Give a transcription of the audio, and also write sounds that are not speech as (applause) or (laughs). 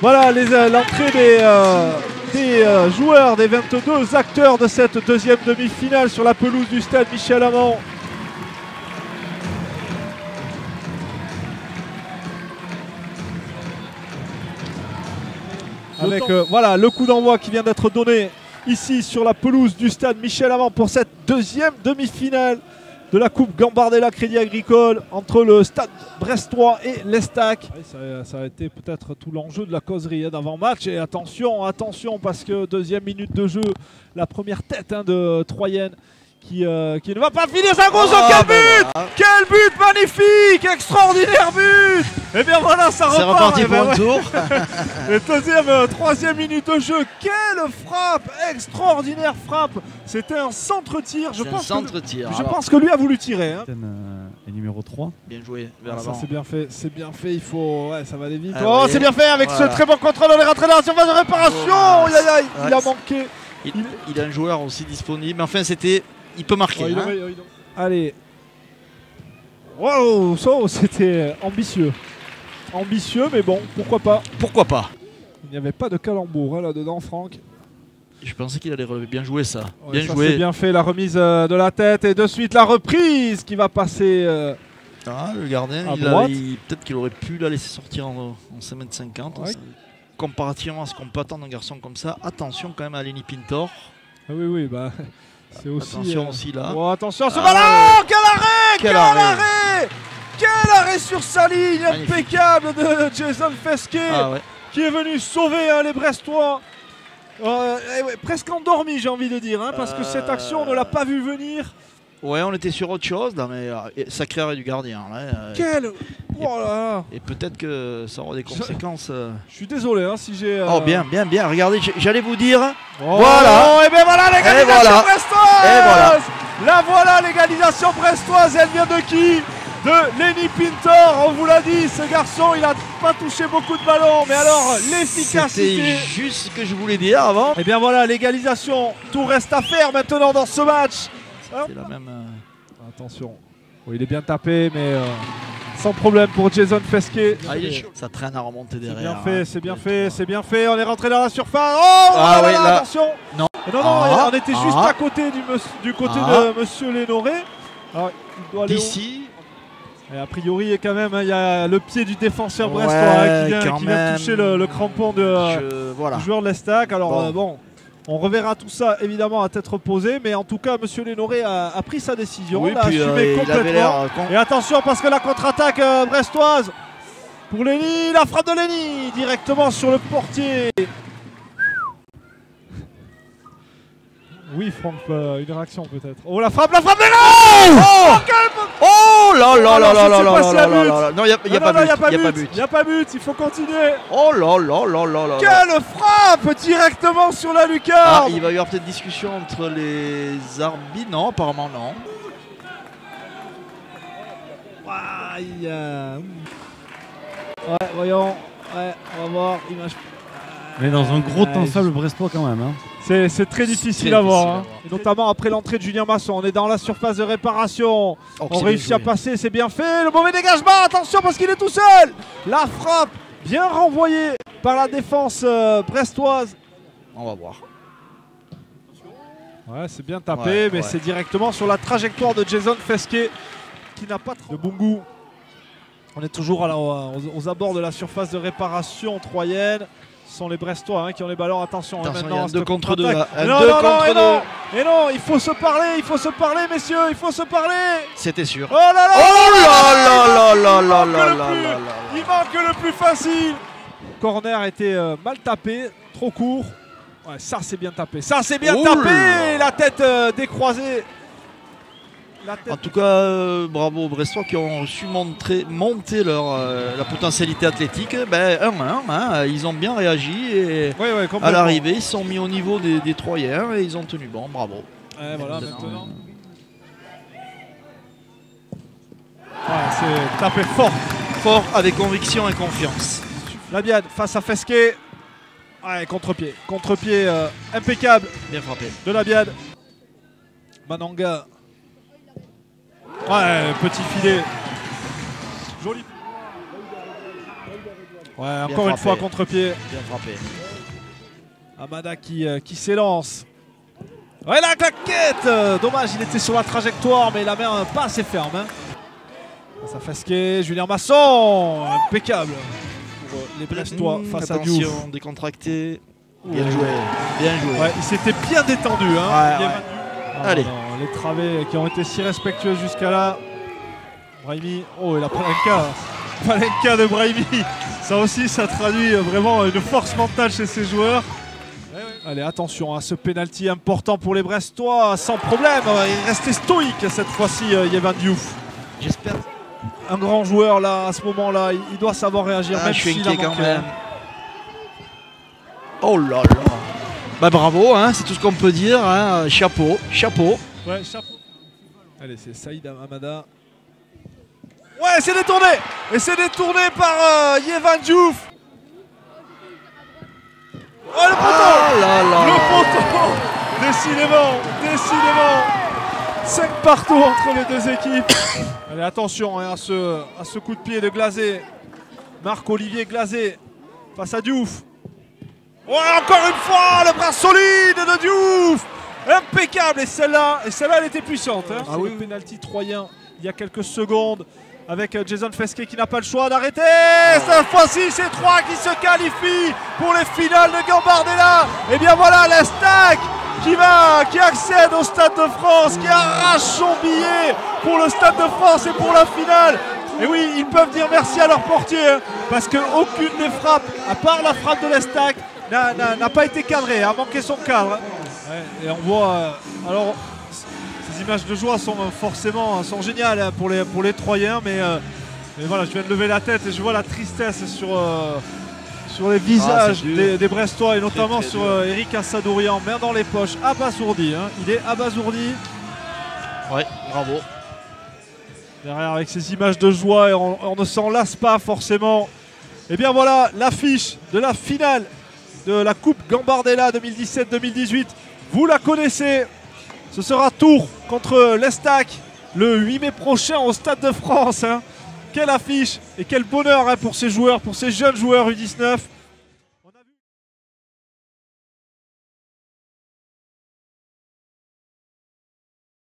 Voilà euh, l'entrée des, euh, des euh, joueurs, des 22 acteurs de cette deuxième demi-finale sur la pelouse du stade Michel Amand. Avec voilà le coup d'envoi qui vient d'être donné ici sur la pelouse du stade Michel Amand pour cette deuxième demi-finale de la Coupe Gambardella Crédit Agricole entre le stade brestois et l'Estac. Ça a été peut-être tout l'enjeu de la causerie hein, d'avant-match. Et attention, attention, parce que deuxième minute de jeu, la première tête hein, de Troyenne qui, euh, qui ne va pas finir sa grosse. Ah, quel ben but voilà. Quel but magnifique Extraordinaire but Et bien voilà, ça C'est repart. reparti Eh pour ben un ouais. tour. (laughs) Et deuxième, euh, troisième minute de jeu, quelle frappe Extraordinaire frappe C'était un centre-tir, je C'est un pense, que, je pense que lui a voulu tirer. hein. Et numéro 3. Bien joué vers Ah, ça l'avant. c'est bien fait, c'est bien fait, il faut... Ouais, ça va aller vite. Ah, oh, c'est bien fait avec Voilà. ce très bon contrôle, on est rentré dans la surface de réparation Oh, Aïe, aïe, aïe, Il a c'est- manqué Il, il a un joueur aussi disponible. Mais enfin, c'était. Il peut marquer. Oh, il hein. il Allez Wow, ça, c'était ambitieux. Ambitieux, mais bon, pourquoi pas. Pourquoi pas? Il n'y avait pas de calembour hein, là-dedans, Franck. Je pensais qu'il allait relever. Bien joué ça. Ouais, bien ça, joué. Bien fait la remise euh, de la tête et de suite la reprise qui va passer. euh, Ah, le gardien, peut-être qu'il aurait pu la laisser sortir en, en 5m50. Ouais. Comparativement à ce qu'on peut attendre d'un garçon comme ça, attention quand même à Lenny Pintor. Ah oui, oui, bah. C'est aussi. Attention euh, aussi là. Oh, attention à ce Ah, ballon Quel arrêt Quel Quel arrêt. arrêt Quel arrêt sur sa ligne Magnifique. impeccable de Jason Fesquet Ah ouais. qui est venu sauver hein, les Brestois. Euh, eh presque endormi, j'ai envie de dire, hein, parce que cette action, on ne l'a pas vu venir. Ouais, on était sur autre chose là, mais euh, et- sacré arrêt du gardien. là, euh, Quel. Oh là là Et peut-être que ça aura des conséquences. euh. Je suis désolé hein, si j'ai. euh, Oh bien, bien, bien. Regardez, j'allais vous dire. Oh, Voilà. Et bien voilà l'égalisation voilà. brestoise Et voilà. La voilà l'égalisation brestoise. Elle vient de qui? De Lenny Pintor. On vous l'a dit, ce garçon, il a pas touché beaucoup de ballons. Mais alors, l'efficacité. C'était juste ce que je voulais dire avant. Et bien voilà, l'égalisation. Tout reste à faire maintenant dans ce match. C'est la même. euh, Attention. Il est bien tapé, mais euh, sans problème pour Jason Fesquet. Ah. Ça traîne à remonter C'est derrière. bien hein. fait, c'est bien fait, c'est bien fait. On est rentré dans la surface. Oh Ah là oui, là, là. attention. Non. Non, non, Ah, on était juste ah. à côté du, côté Ah. de Monsieur Lénoré. Alors, il doit aller D'ici, Et a priori, quand même, hein, il y a le pied du défenseur Ouais, brestois hein, qui vient, qui toucher le, le crampon de, je- voilà. du joueur de l'Estac. Alors Bon. euh, bon, on reverra tout ça évidemment à tête reposée, mais en tout cas, Monsieur Lénoré a, a pris sa décision, Oui, il a puis assumé euh, complètement. euh, Et attention parce que la contre-attaque euh, brestoise pour Lenny, la frappe de Lenny directement sur le portier. Oui, Franck, euh, une réaction peut-être. Oh la frappe, la frappe de Lenny Oh Oh là là là là là là. Non, il n'y a, pas non, but. Il n'y a pas but, il faut continuer. Oh là là là là là. Quelle frappe directement sur la Ah, lucarne il va y avoir peut-être discussion entre les arbitres. Non, apparemment non. Aïe, euh, Ouais, voyons. Ouais, on va voir. Image. Mais dans un gros temps faible brestois quand même. Hein. C'est très difficile à voir. hein. voir. Et notamment après l'entrée de Julien Masson. On est dans la surface de réparation. Oh, On réussit à passer, c'est bien fait. Le mauvais dégagement, attention parce qu'il est tout seul. La frappe, bien renvoyée par la défense euh, brestoise. On va voir. Ouais, c'est bien tapé, Ouais, mais ouais. c'est directement sur la trajectoire de Jason Fesquet qui n'a pas de Bungu. On est toujours à la- aux, aux abords de la surface de réparation troyenne. Ce sont les Brestois hein, qui ont les ballons. Attention, hein, Attention, maintenant, il y a deux contre deux, contre-attaque. là. Un non, deux non, non, contre et deux. non, et non, il faut se parler, il faut se parler, messieurs, il faut se parler. C'était sûr. Oh là là Oh là là là là là là. Il manque le plus facile. Corner était euh, mal tapé, trop court. Ouais, ça c'est bien tapé. Ça c'est bien Oh tapé. La tête euh, décroisée. En tout cas, euh, bravo aux Brestois qui ont su montrer, monter leur, euh, la potentialité athlétique. Ben, un, un, hein, ils ont bien réagi et Ouais, ouais, à l'arrivée, ils se sont mis au niveau des, des Troyens et ils ont tenu bon. Bravo. Ouais, voilà, Maintenant, c'est tapé fort. Fort, avec conviction et confiance. La Biade face à Fesquet. Ouais, contre-pied. Contre-pied euh, impeccable Bien frappé. de la Biade. Mananga. Ouais, petit filet. Joli. Ouais, encore une frappé. fois contre-pied. Bien frappé. Amada qui, euh, qui s'élance. Ouais, la claquette Dommage, il était sur la trajectoire, mais la main pas assez ferme. Hein. Ça Fasquet, Julien Masson, impeccable pour euh, les Brestois Mmh, face à Diouf. Attention, décontracté. Bien joué. Bien joué. Ouais, il s'était bien détendu. Hein. Ouais, Ah, Allez. non, les travées qui ont été si respectueux jusqu'à là. Brahimi, oh et la Palenka. (laughs) Palenka de Brahimi. Ça aussi, ça traduit vraiment une force mentale chez ces joueurs. Allez, attention à ce penalty important pour les Brestois, sans problème. Il restait stoïque cette fois-ci, euh, Yevan Diouf. J'espère. Un grand joueur là, à ce moment-là, il doit savoir réagir. Ah, même je suis inquiet quand manqué. même. Oh là là. Bah bravo, hein, c'est tout ce qu'on peut dire. hein. Chapeau, chapeau. Ouais, chapeau. Allez, c'est Saïd Amada. Ouais, c'est détourné Et c'est détourné par euh, Yevan Diouf Oh, le poteau Oh là là. Le poteau Décidément, décidément 5 partout entre les deux équipes. (coughs) Allez, attention hein, à, ce, à ce coup de pied de Glazé. Marc-Olivier Glazé face à Diouf. Ouais, encore une fois, le bras solide de Diouf Impeccable Et celle-là, et celle-là elle était puissante. Hein. Ah oui, le penalty troyen il y a quelques secondes avec euh, Jason Fesquet qui n'a pas le choix d'arrêter. Cette fois-ci, c'est trois qui se qualifient pour les finales de Gambardella. Et bien voilà, l'Estac qui va, qui accède au Stade de France, qui arrache son billet pour le Stade de France et pour la finale. Et oui, ils peuvent dire merci à leur portier, hein, parce qu'aucune des frappes, à part la frappe de l'Estac, n'a- pas été cadrée, a manqué son cadre. Ouais, et on voit, euh, alors, ces images de joie sont euh, forcément sont géniales pour les, pour les Troyens, mais, euh, mais voilà, je viens de lever la tête et je vois la tristesse sur, euh, sur les visages c'est dur. des, des Brestois et notamment très sur euh, Eric Assadourian, main dans les poches, abasourdi. hein. Il est abasourdi. Ouais, bravo. Derrière avec ces images de joie et on, on ne s'en lasse pas forcément. Et bien voilà l'affiche de la finale de la Coupe Gambardella 2017-2018. Vous la connaissez. Ce sera Tours contre l'Estac le 8 mai prochain au Stade de France. hein. Quelle affiche et quel bonheur hein, pour ces joueurs, pour ces jeunes joueurs U19.